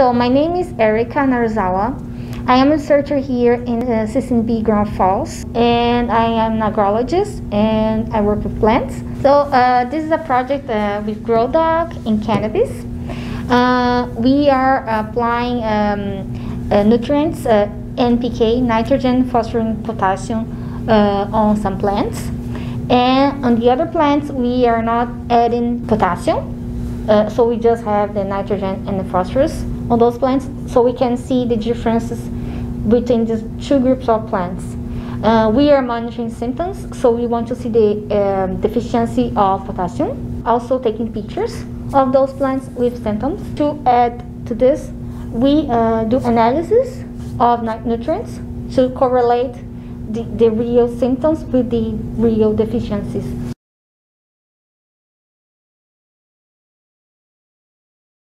So my name is Erika Narazawa. I am a researcher here in uh, CCNB Grand Falls, and I am an agrologist, and I work with plants. So uh, this is a project uh, with GrowDoc in cannabis. Uh, we are applying um, uh, nutrients, uh, NPK, nitrogen, phosphorus, potassium, uh, on some plants. And on the other plants, we are not adding potassium. Uh, so we just have the nitrogen and the phosphorus on those plants so we can see the differences between these two groups of plants. Uh, we are monitoring symptoms, so we want to see the um, deficiency of potassium. Also taking pictures of those plants with symptoms. To add to this, we uh, do analysis of nutrients to correlate the, the real symptoms with the real deficiencies.